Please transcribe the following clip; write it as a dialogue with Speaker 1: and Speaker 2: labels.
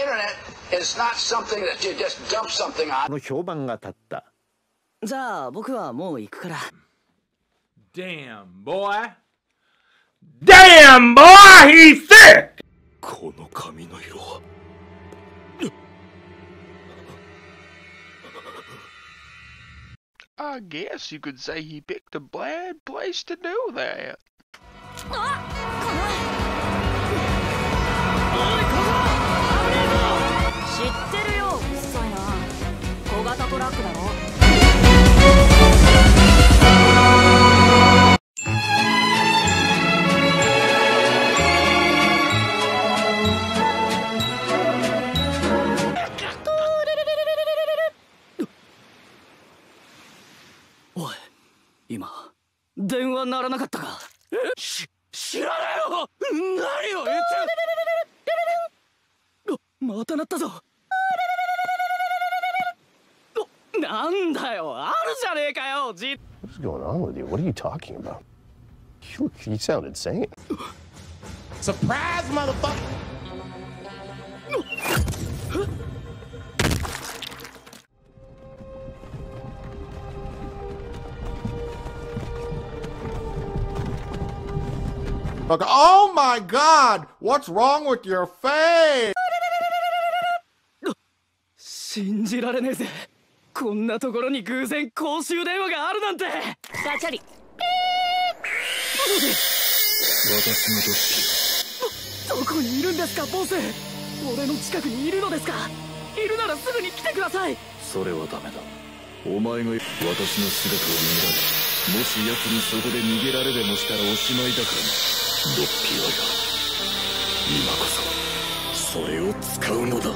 Speaker 1: internet is not something that you just dump something on.
Speaker 2: の評判が立った
Speaker 3: じゃあ僕はもう行くから
Speaker 4: Damn, boy. Damn, boy, he's thick!
Speaker 5: この髪の色は
Speaker 6: I guess you could say he picked a bad place to do that.
Speaker 3: おい今電話鳴らなかったかし知らねえよ何を言っておまた鳴ったぞおなんだよあるじゃねえかよじ
Speaker 5: What's going on with you? What are you talking about? You, you sound insane.
Speaker 4: Surprise, motherfucker!
Speaker 7: Look, oh my god! What's wrong with your face?
Speaker 3: 信じられねえぜ。こんなところに偶然公衆電話があるなんて。ガチャリ。
Speaker 5: 私のドッキ
Speaker 3: どこにいるんですかボス。俺の近くにいるのですか。いるならすぐに来てください。
Speaker 5: それはダメだ。お前が私の姿を見られもし奴にそこで逃げられでもしたらおしまいだからなドッピ今こそそれを使うのだ。